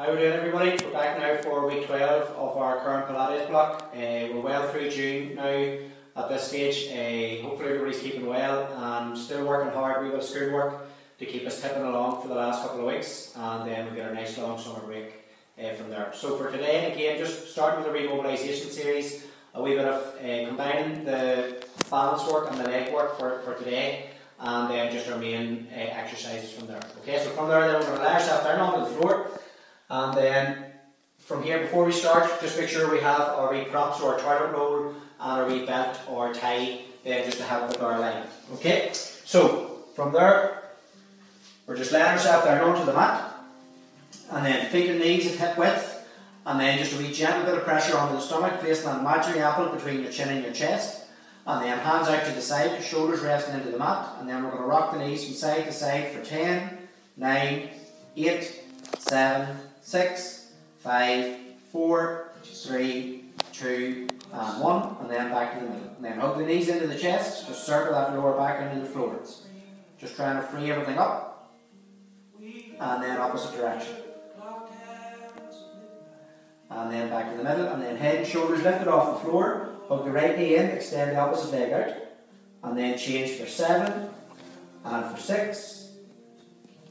How are we doing everybody? We're back now for week 12 of our current Pilates block. Uh, we're well through June now at this stage. Uh, hopefully everybody's keeping well and still working hard. We've got schoolwork to keep us tipping along for the last couple of weeks and then we get a nice long summer break uh, from there. So for today, again, just starting with the remobilisation series, a wee bit of uh, combining the balance work and the leg work for, for today and then just our main uh, exercises from there. Okay, so from there then we're going to lay ourselves down onto the floor and then from here, before we start, just make sure we have our wee props or our toilet roll and our wee belt or tie there just to help with our line. Okay? So, from there, we're just laying ourselves down onto the mat and then feet and knees at hip width and then just a wee gentle bit of pressure onto the stomach, placing that imaginary apple between your chin and your chest and then hands out to the side, shoulders resting into the mat and then we're going to rock the knees from side to side for 10, 9, 8, 7, six, five, four, three, two, and one, and then back to the middle. And then hug the knees into the chest, just circle that lower back into the floors. Just trying to free everything up, and then opposite direction. And then back to the middle, and then head and shoulders lifted off the floor, hug the right knee in, extend the opposite leg out, and then change for seven, and for six,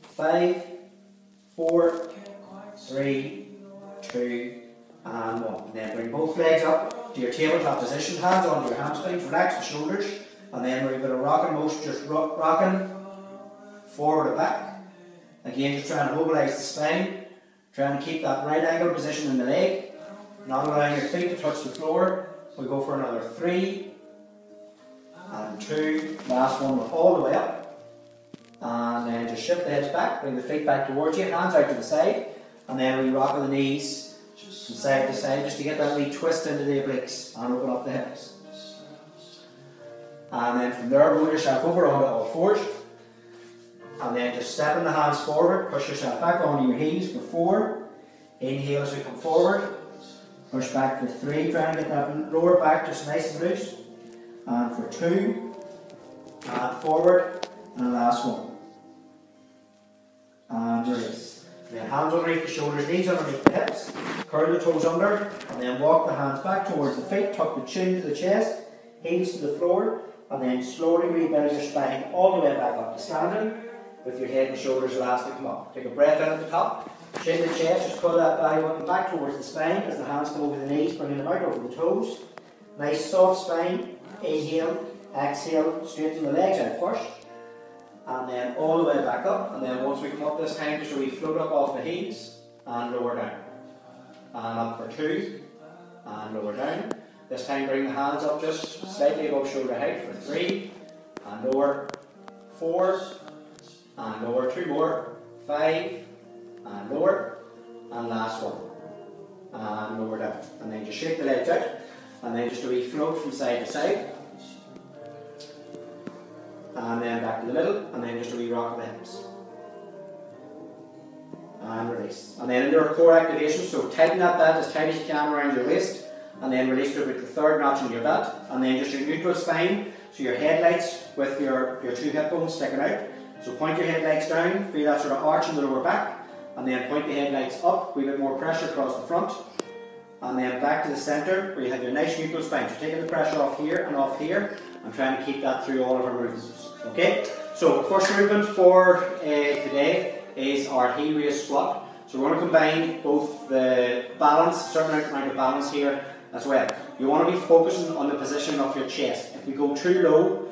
five, four, three, two, and one. And then bring both legs up to your tabletop position, hands onto your hamstrings, relax the shoulders, and then we're going to rocking motion, just rock, rocking forward and back. Again, just trying to mobilise the spine, trying to keep that right angle position in the leg, not allowing your feet to touch the floor. We go for another three, and two, last one all the way up. And then just shift the hips back, bring the feet back towards you, hands out to the side. And then we rock on the knees from side to side just to get that wee twist into the obliques and open up the hips. And then from there, roll yourself over onto all fours. And then just stepping the hands forward, push yourself back onto your heels for four. Inhale as we come forward. Push back for three, trying to get that lower back just nice and loose. And for two. And forward. And the last one. And release. Then hands underneath the shoulders, knees underneath the hips, curl the toes under, and then walk the hands back towards the feet, tuck the chin to the chest, heels to the floor, and then slowly rebuild your spine all the way back up to standing, with your head and shoulders last to come up. Take a breath in at the top, chin to chest, just pull that belly button back towards the spine as the hands come over the knees, bringing them out over the toes. Nice soft spine, inhale, exhale, straighten the legs out first and then all the way back up, and then once we come up this time, just we float up off the heels and lower down. And up for two, and lower down. This time bring the hands up just slightly above shoulder height for three, and lower, four, and lower, two more, five, and lower, and last one, and lower down. And then just shake the legs out, and then just do a float from side to side Uh, and then back to the middle, and then just a wee rock of the hips. And release. And then into our core activation, so tighten that belt as tight as you can around your waist, and then release to about the third notch in your belt, and then just your neutral spine, so your headlights with your, your two hip bones sticking out. So point your headlights down, feel that sort of arch in the lower back, and then point the headlights up, with a bit more pressure across the front, and then back to the centre where you have your nice neutral spine. So taking the pressure off here and off here, and trying to keep that through all of our movements. Okay, so first movement for uh, today is our heel raise squat. So we're going to combine both the balance, certain amount of balance here as well. You want to be focusing on the position of your chest. If we go too low,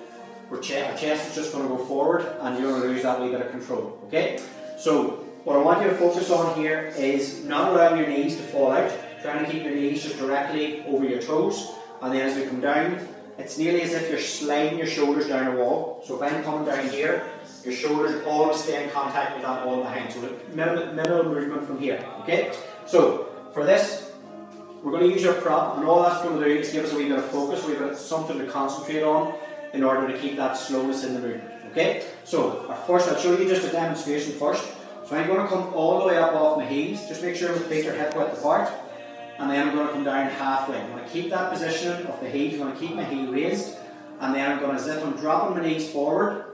our chest is just going to go forward and you're going to lose that wee bit of control. Okay, so what I want you to focus on here is not allowing your knees to fall out, trying to keep your knees just directly over your toes, and then as we come down, it's nearly as if you're sliding your shoulders down a wall. So if I'm coming down here, your shoulders always stay in contact with that wall behind. So minimal, movement from here. Okay? So for this, we're going to use our prop, and all that's going to do is give us a wee bit of focus, we've got something to concentrate on in order to keep that slowness in the movement. Okay? So first, I'll show you just a demonstration first. So I'm going to come all the way up off my heels. Just make sure my feet are hip width apart and then I'm going to come down halfway. I'm going to keep that position of the heel, I'm going to keep my heel raised, and then I'm going to, zip. I'm dropping my knees forward,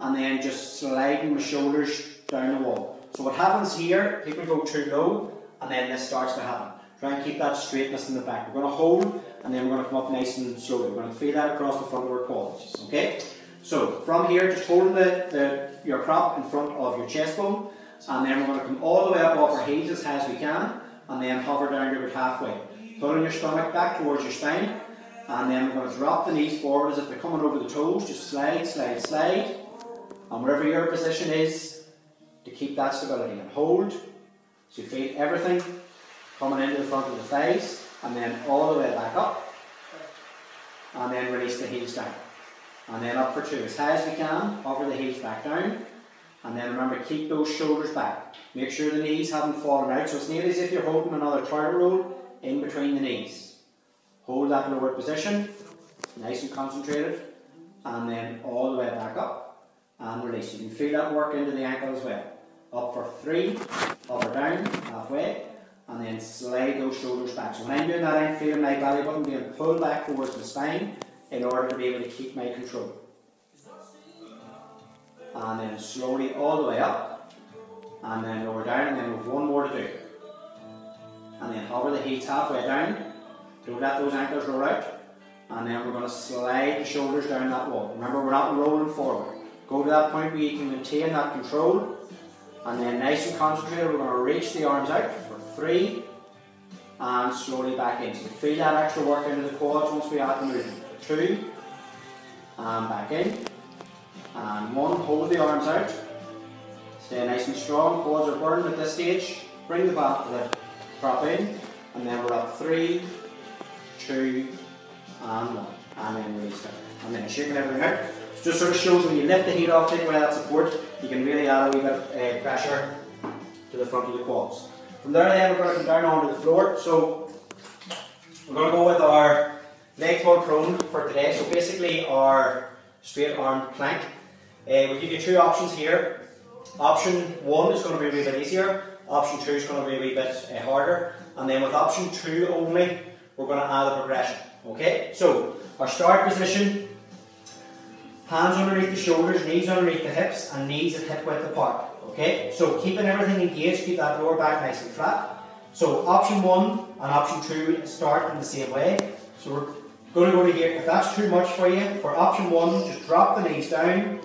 and then just sliding my shoulders down the wall. So what happens here, people go too low, and then this starts to happen. Try and keep that straightness in the back. We're going to hold, and then we're going to come up nice and slowly. We're going to feel that across the front of our quads. Okay? So, from here, just holding the, the, your prop in front of your chest bone, and then we're going to come all the way up off our heels as high as we can, and then hover down to about halfway. Pulling your stomach back towards your spine, and then we're going to drop the knees forward as if they're coming over the toes. Just slide, slide, slide. And wherever your position is, to keep that stability and hold. So you feel everything coming into the front of the thighs, and then all the way back up, and then release the heels down. And then up for two, as high as we can, hover the heels back down, and then remember, keep those shoulders back. Make sure the knees haven't fallen out, so it's nearly as if you're holding another toilet roll in between the knees. Hold that lower position, nice and concentrated, and then all the way back up, and release. You can feel that work into the ankle as well. Up for three, hover down, halfway, and then slide those shoulders back. So when I'm doing that, I'm feeling my belly button being pulled back towards the spine in order to be able to keep my control. And then slowly all the way up, and then lower down, and then we've one more to do. And then hover the heels halfway down, don't let those ankles roll out, and then we're going to slide the shoulders down that wall. Remember, we're not rolling forward. Go to that point where you can maintain that control, and then nice and concentrated, we're going to reach the arms out for three, and slowly back in. So feel that extra work into the quads once we add the movement. Two, and back in, and one, hold the arms out. Stay nice and strong, quads are burning at this stage. Bring the back the prop in, and then we're up three, two, and one. And then release it. And then shaking everything out. It just sort of shows when you lift the heat off, take away that support, you can really add a wee bit of uh, pressure to the front of the quads. From there then we're going to come down onto the floor. So we're going to go with our leg pull prone for today. So basically our straight arm plank. Uh, we give you two options here. Option one is going to be a wee bit easier. Option two is going to be a wee bit uh, harder. And then with option two only, we're going to add a progression. Okay, so our start position, hands underneath the shoulders, knees underneath the hips, and knees at hip width apart. Okay, so keeping everything engaged, keep that lower back nice and flat. So option one and option two start in the same way. So we're going to go to here. If that's too much for you, for option one, just drop the knees down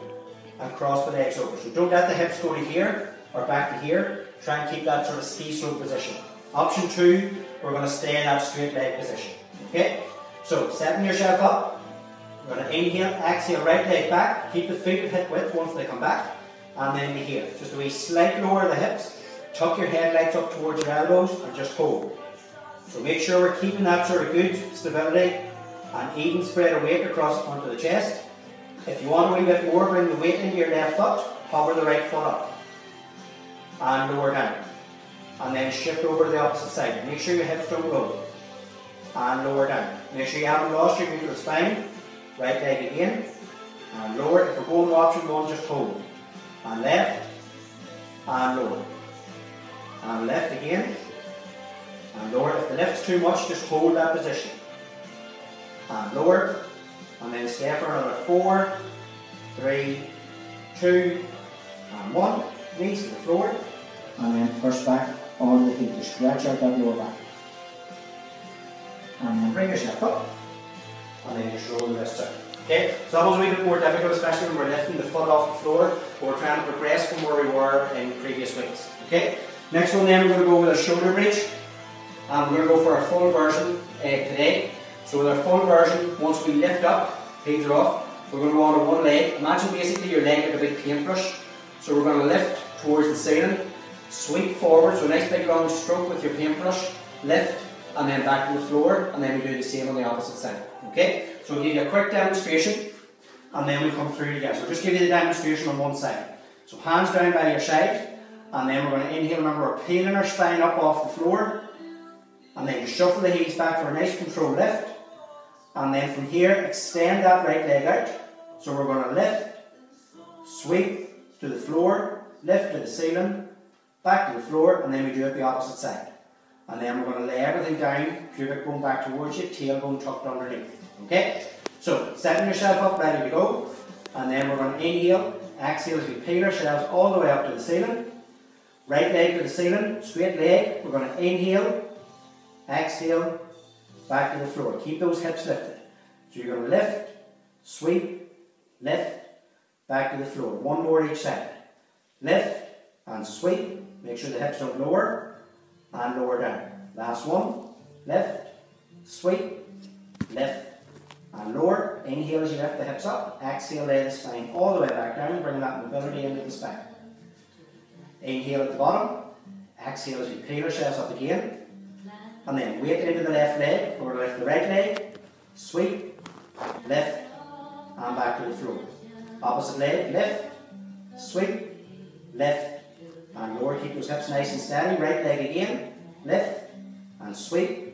and cross the legs over. So don't let the hips go to here or back to here. Try and keep that sort of ski slope position. Option two, we're going to stay in that straight leg position. Okay? So setting yourself up. We're going to inhale, exhale, right leg back. Keep the feet at hip width once they come back. And then here. Just a wee slight lower the hips. Tuck your headlights up towards your elbows and just hold. So make sure we're keeping that sort of good stability and even spread of weight across of the chest. If you want a wee bit more, bring the weight into your left foot, hover the right foot up. And lower down. And then shift over to the opposite side. Make sure your hips don't roll. And lower down. Make sure you haven't lost your neutral spine. Right leg again. And lower. If we're going to option one, just hold. And left. And lower. And left again. And lower. If the lift's too much, just hold that position. And lower. And then stay for another four, three, two, and one. Knees to the floor. And then push back on the feet to stretch out that lower back. And then bring yourself up. And then just roll the wrists out. Okay, so that was a wee bit more difficult, especially when we're lifting the foot off the floor, we're trying to progress from where we were in previous weeks. Okay, next one then we're going to go with a shoulder bridge, and we're going to go for a full version uh, today. So with our full version, once we lift up, heels are off, we're going to go on to one leg. Imagine basically your leg like a big paintbrush. So we're going to lift towards the ceiling, sweep forward, so a nice big long stroke with your paintbrush, lift, and then back to the floor, and then we do the same on the opposite side. Okay? So I'll give you a quick demonstration, and then we come through together. So just give you the demonstration on one side. So hands down by your side, and then we're going to inhale. Remember, we're peeling our spine up off the floor, and then you shuffle the heels back for a nice controlled lift, and then from here, extend that right leg out. So we're going to lift, sweep to the floor, lift to the ceiling, back to the floor, and then we do it the opposite side. And then we're going to lay everything down, pubic bone back towards you, tailbone tucked underneath. Okay? So, setting yourself up, ready to go. And then we're going to inhale, exhale as we peel ourselves all the way up to the ceiling. Right leg to the ceiling, straight leg. We're going to inhale, exhale, back to the floor. Keep those hips lifted. So you're going to lift, sweep, lift, back to the floor. One more each side. Lift and sweep. Make sure the hips don't lower and lower down. Last one. Lift, sweep, lift and lower. Inhale as you lift the hips up. Exhale, lay the spine all the way back down. Bring that mobility into the spine. Inhale at the bottom. Exhale as we peel ourselves up again. And then weight into the left leg. Or lift the right leg. Sweep, lift, and back to the floor. Opposite leg, lift, sweep, lift, and lower. Keep those hips nice and steady. Right leg again, lift, and sweep,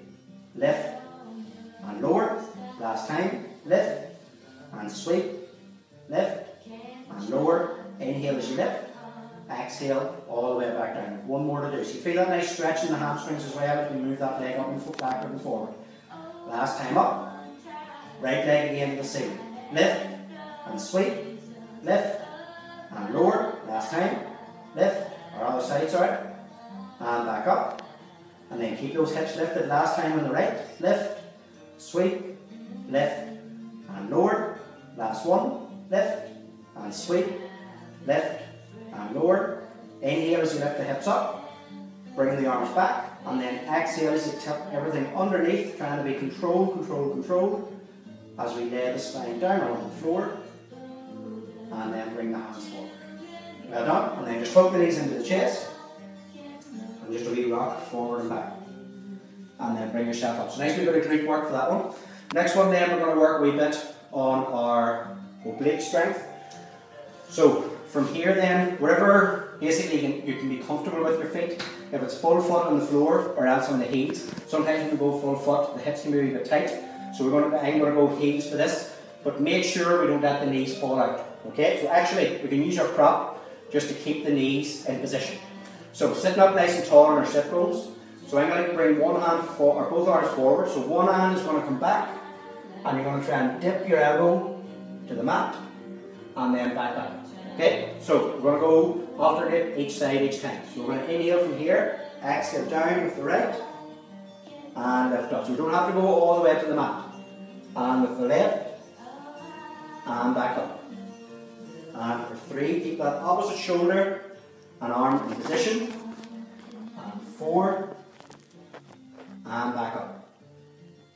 lift, and lower. Last time, lift, and sweep, lift, and lower. Inhale as you lift, exhale all the way back down. One more to do. So you feel that nice stretch in the hamstrings as well as you move that leg up and foot backward and forward. Last time up, right leg again to the ceiling. Lift, and sweep, lift, and lower. Last time, lift, or other side, sorry, and back up. And then keep those hips lifted. Last time on the right, lift, sweep, lift, and lower. Last one, lift, and sweep, lift, and lower. Inhale as you lift the hips up, bring the arms back, and then exhale as you tip everything underneath, trying to be controlled, controlled, controlled, as we lay the spine down on the floor, and then bring the hands forward. Well done, and then just hook the knees into the chest, and just a wee rock forward and back. And then bring yourself up. So nice wee bit of glute work for that one. Next one then we're going to work a wee bit on our oblique strength. So from here then, wherever basically you can, you can be comfortable with your feet, if it's full foot on the floor or else on the heels, sometimes when you go full foot, the hips can be a bit tight. So we're going to, I'm going to go heels for this, but make sure we don't let the knees fall out. Okay, so actually we can use our prop just to keep the knees in position. So sitting up nice and tall on our sit bones. So I'm going to bring one hand for, or both arms forward. So one hand is going to come back, and you're going to try and dip your elbow to the mat, and then back up. Okay, so we're going to go alternate each side each time. So we're going to inhale from here, exhale down with the right, and lift up. So we don't have to go all the way to the mat. And with the left, and back up. And for three, keep that opposite shoulder and arm in position. And four, and back up.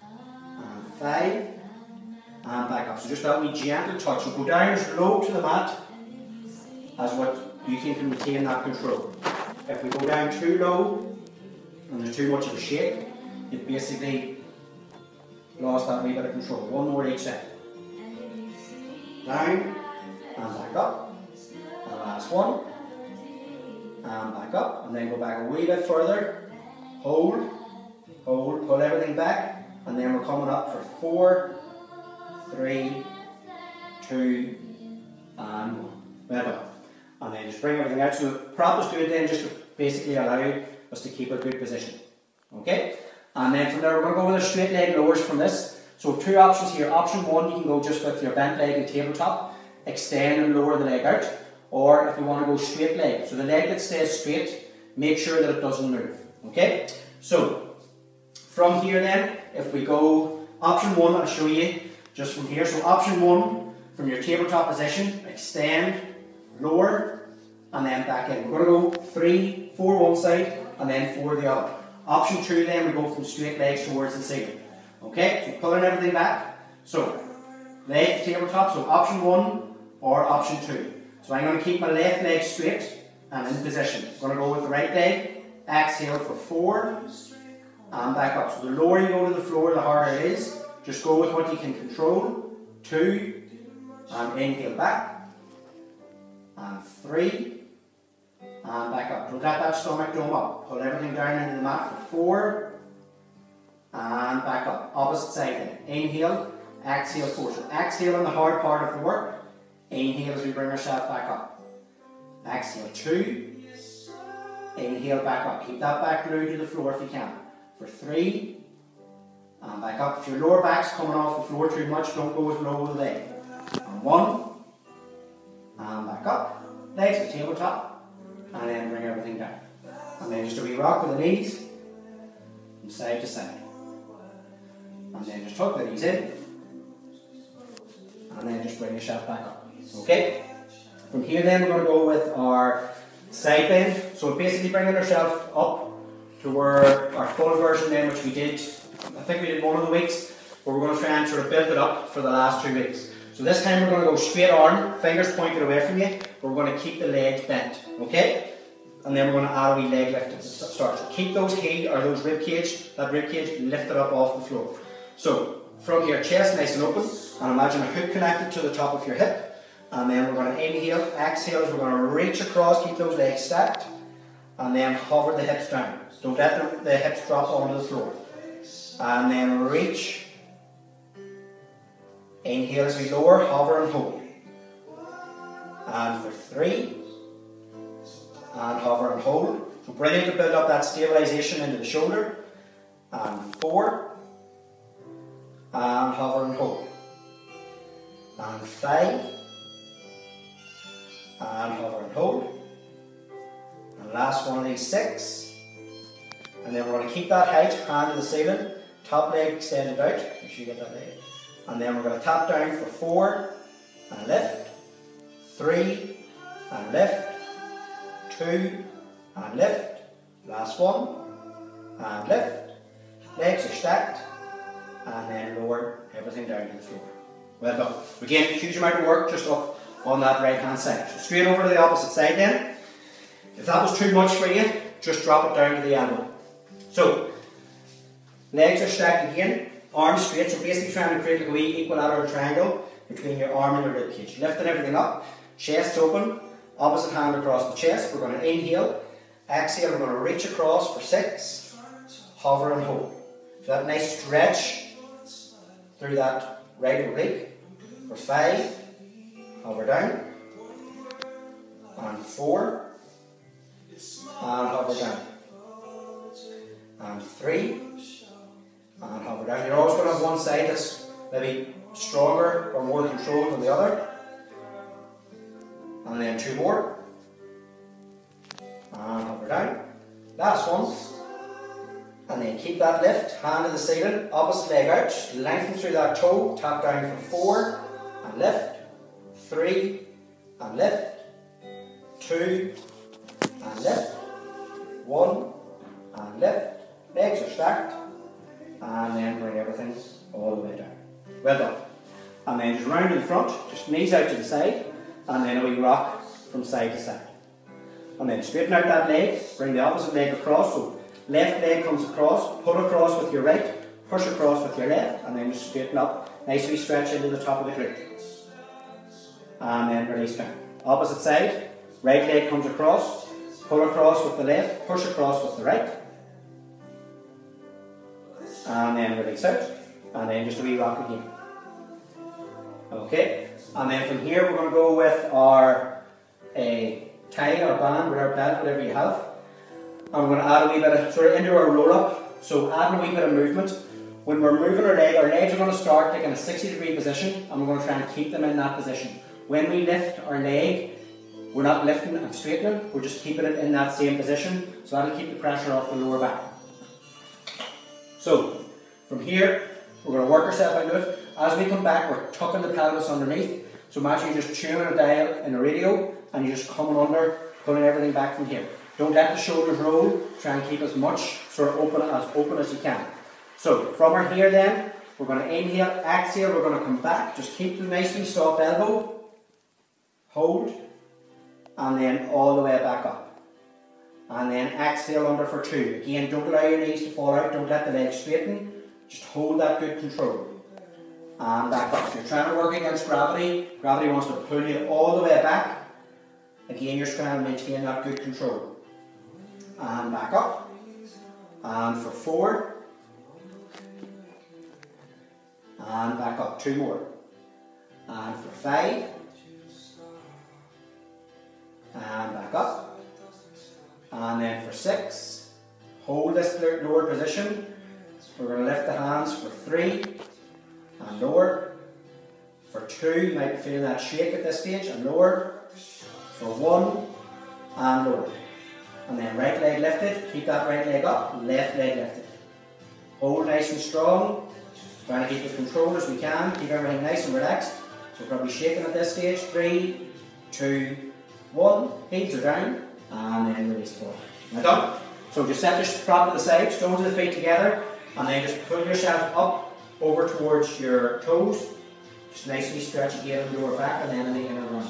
And five, and back up. So just that wee gentle touch. So go down as low to the mat as what you can, retain that control. If we go down too low and there's too much of a shake, you basically lost that wee bit of control. One more each side. Down and back up. And last one. And back up. And then go back a wee bit further. Hold. Hold. Pull everything back. And then we're coming up for four, three, two, and one. Well done. And then just bring everything out. So prop is good then just to basically allow us to keep a good position. Okay? And then from there we're going to go with a straight leg lowers from this. So two options here. Option one, you can go just with your bent leg and tabletop, extend and lower the leg out. Or if you want to go straight leg, so the leg that stays straight, make sure that it doesn't move. Okay? So, from here then, if we go option one, I'll show you just from here. So option one, from your tabletop position, extend, lower, and then back in. We're going to go three, four one side, and then four the other. Option two then, we go from straight legs towards the ceiling. Okay, so pulling everything back. So, leg tabletop, so option one or option two. So I'm going to keep my left leg straight and in position. I'm going to go with the right leg, exhale for four, and back up. So the lower you go to the floor, the harder it is. Just go with what you can control. Two, and inhale back, and three, and back up. Let that stomach dome up. Pull everything down into the mat for four, and back up. Opposite side then. Inhale, exhale. So exhale on the hard part of the work. Inhale as we bring ourselves back up. Exhale, two. Inhale, back up. Keep that back glued to the floor if you can. For three. And back up. If your lower back's coming off the floor too much, don't go as low with the leg. And one. And back up. Legs to tabletop. And then bring everything down. And then just a wee rock with the knees from side to side. And then just tuck the knees in. And then just bring yourself back up. Okay? From here then we're going to go with our side bend. So basically bringing ourselves up to where our full version then, which we did, I think we did one of the weeks, but we're going to try and sort of build it up for the last two weeks. So this time we're going to go straight on, fingers pointed away from you, we're going to keep the legs bent, okay? And then we're going to add a wee leg lift at the start. So keep those heel or those rib cage, that rib cage lifted up off the floor. So from here, chest nice and open, and imagine a hook connected to the top of your hip. And then we're going to inhale, exhale, we're going to reach across, keep those legs stacked, and then hover the hips down. Don't let the, the hips drop onto the floor. And then reach. Inhale as we lower, hover and hold. And for three. And hover and hold. So brilliant to build up that stabilization into the shoulder. And four. And hover and hold. And five. And hover and hold. And last one of these six. And then we're going to keep that height, hand to the ceiling, top leg extended out, make sure you get that leg. And then we're going to tap down for four, and lift, three, and lift, two, and lift, last one, and lift, legs are stacked, and then lower everything down to the floor. Well done. Again, huge amount of work just up on that right hand side. So straight over to the opposite side then. If that was too much for you, just drop it down to the elbow. So, legs are stacked again, arms straight, so basically trying to create like a wee equilateral triangle between your arm and your rib cage. Lifting everything up, chest open, opposite hand across the chest. We're going to inhale, exhale, we're going to reach across for six, hover and hold. So that nice stretch through that right oblique for five, hover down, and four, and hover down and three, and hover down. You're always going to have one side that's maybe stronger or more controlled than the other. And then two more. And hover down. Last one. And then keep that lift, hand to the ceiling, opposite leg out, lengthen through that toe, tap down for four, and lift, three, and lift, two, and lift, one, Well done. And then just round in front, just knees out to the side, and then a wee rock from side to side. And then straighten out that leg, bring the opposite leg across, so left leg comes across, pull across with your right, push across with your left, and then just straighten up, nicely stretch into the top of the grip. And then release down. Opposite side, right leg comes across, pull across with the left, push across with the right, and then release out, and then just a wee rock again. Okay, and then from here we're going to go with our a tie or band, whatever belt, whatever you have, and we're going to add a wee bit of sort of into our roll up. So add a wee bit of movement. When we're moving our leg, our legs are going to start in a 60 degree position, and we're going to try and keep them in that position. When we lift our leg, we're not lifting and straightening, we're just keeping it in that same position, so that'll keep the pressure off the lower back. So, from here, we're going to work ourselves into it. As we come back, we're tucking the pelvis underneath. So imagine you're just tuning a dial in a radio, and you're just coming under, pulling everything back from here. Don't let the shoulders roll, try and keep as much sort of open as open as you can. So, from our here then, we're going to inhale, exhale, we're going to come back, just keep the nicely soft elbow, hold, and then all the way back up and then exhale under for two. Again, don't allow your knees to fall out, don't let the legs straighten, just hold that good control. And back up. If you're trying to work against gravity, gravity wants to pull you all the way back. Again, you're trying to maintain that good control. And back up. And for four. And back up. Two more. And for five. And back up. And then for six, hold this lower position. We're going to lift the hands for three and lower. For two, you might be feeling that shake at this stage and lower. For one and lower. And then right leg lifted, keep that right leg up, left leg lifted. Hold nice and strong, trying to keep as controlled as we can, keep everything nice and relaxed. So probably shaking at this stage, three, two, one, heels are down, and then release forward. Now done. So just set your prop to the side, stones of the feet together, and then just pull yourself up over towards your toes. Just nicely stretch again the lower back and then in the inner run.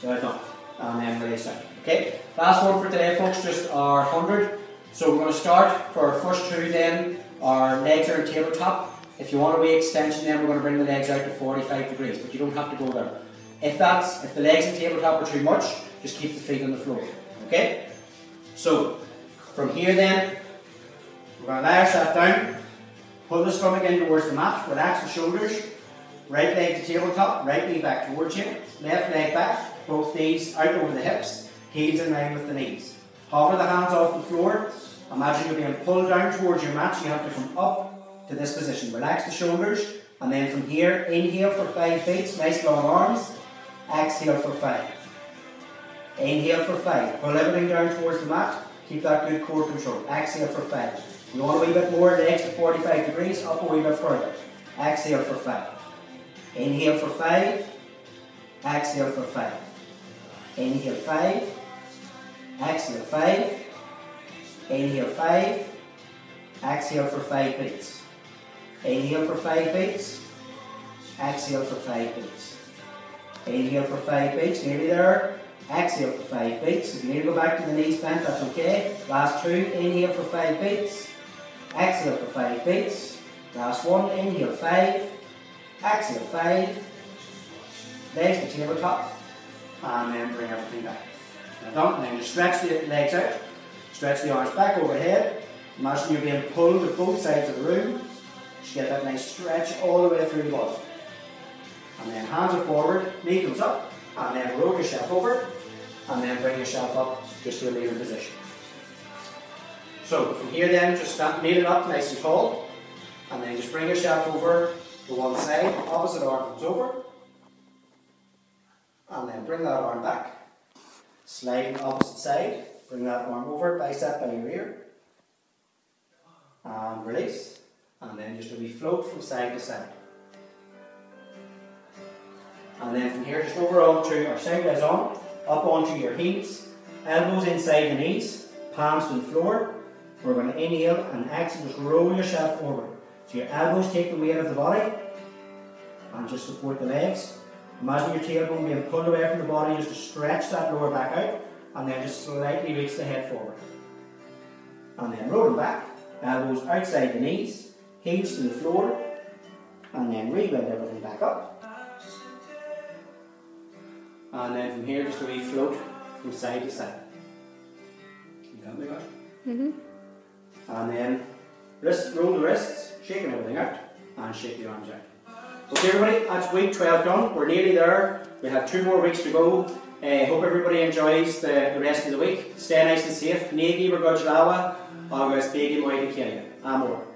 So done. And then release out. Okay, last one for today folks, just our 100. So we're going to start for our first two then, our legs are in tabletop. If you want a wee extension then we're going to bring the legs out to 45 degrees, but you don't have to go there. If that's, if the legs in tabletop are too much, just keep the feet on the floor. Okay? So, from here then, we're going to lie ourselves down, pull the stomach in towards the mat, relax the shoulders, right leg to tabletop, right knee back towards you, left leg back, both knees out over the hips, heels in line with the knees. Hover the hands off the floor, imagine you're being pulled down towards your mat, you have to come up to this position. Relax the shoulders, and then from here, inhale for five beats, nice long arms, exhale for five. Inhale for five. Pull everything down towards the mat. Keep that good core control. Exhale for five. You want a wee bit more, legs to 45 degrees, up a wee bit further. Exhale for five. Inhale for five. Exhale for five. Inhale five. Exhale five. Inhale five. Exhale for five beats. Inhale for five beats. Exhale for five beats. Inhale for five beats. Nearly there. Exhale for five beats. If you need to go back to the knees bent, that's okay. Last two, inhale for five beats. Exhale for five beats. Last one, inhale five. Exhale five. Legs to tabletop. And then bring everything back. Now done. Then you stretch the legs out. Stretch the arms back overhead. Imagine you're being pulled to both sides of the room. Just get that nice stretch all the way through the body. And then hands are forward, knee comes up, and then roll yourself over, and then bring yourself up just to a kneeling position. So from here then, just kneel it up nice and tall, and then just bring yourself over to one side, opposite arm comes over, and then bring that arm back, slide opposite side, bring that arm over, bicep by your ear, and release, and then just a wee float from side to side. And then from here, just over onto our sideways on, up onto your heels, elbows inside the knees, palms to the floor. We're going to inhale and exhale, just roll yourself forward. So your elbows take the weight of the body and just support the legs. Imagine your tailbone being pulled away from the body just to stretch that lower back out and then just slightly reach the head forward. And then roll them back, elbows outside the knees, heels to the floor, and then rebend everything back up. And then from here, just a wee float from side to side. You got me, guys? Mm-hmm. And then wrist, roll the wrists, shaking everything out, and shake the arms out. Okay, everybody, that's week 12 done. We're nearly there. We have two more weeks to go. Uh, hope everybody enjoys the, the rest of the week. Stay nice and safe. Negi Ragujlawa, August Begi Moidi Kenya. Amor.